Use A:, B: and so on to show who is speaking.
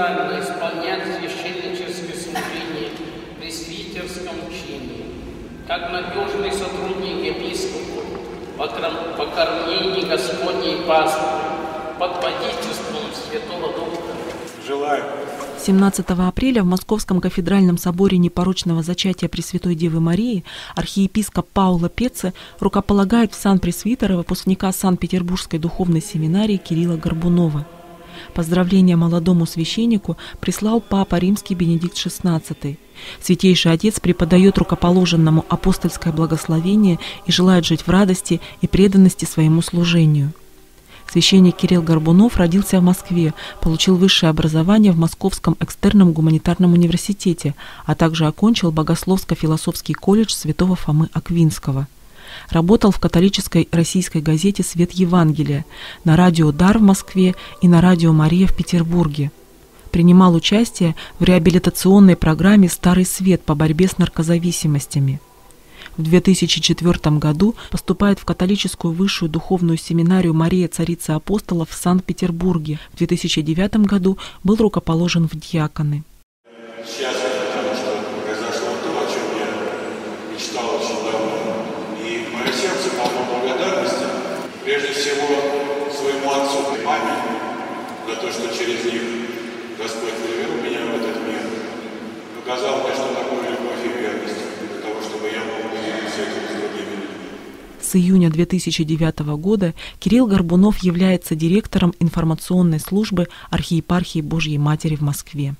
A: профессионально исполнять священническое служение в пресвитерском чине, как надежный сотрудник епископа по кормлении Господней Пасхи под водительством Святого Духа.
B: Желаю
C: 17 апреля в Московском кафедральном соборе непорочного зачатия Пресвятой Девы Марии архиепископ Паула Пеце рукополагает в сан пресвитера выпускника Санкт-Петербургской духовной семинарии Кирилла Горбунова. Поздравления молодому священнику прислал Папа Римский Бенедикт XVI. Святейший Отец преподает рукоположенному апостольское благословение и желает жить в радости и преданности своему служению. Священник Кирилл Горбунов родился в Москве, получил высшее образование в Московском экстерном гуманитарном университете, а также окончил Богословско-философский колледж святого Фомы Аквинского. Работал в католической российской газете «Свет Евангелия», на радио «Дар» в Москве и на радио «Мария» в Петербурге. Принимал участие в реабилитационной программе «Старый свет» по борьбе с наркозависимостями – в 2004 году поступает в католическую высшую духовную семинарию Мария Царица Апостолов в Санкт-Петербурге. В 2009 году был рукоположен в диаконы.
B: Счастлив, потому что произошло то, о чем я мечтал очень сердце полно благодарности, прежде всего, своему отцу и маме за то, что через них Господь привел меня в этот мир, показал мне, что такое любовь и верность, для того, чтобы я мог делиться этим с другими людьми.
C: С июня 2009 года Кирилл Горбунов является директором информационной службы архиепархии Божьей Матери в Москве.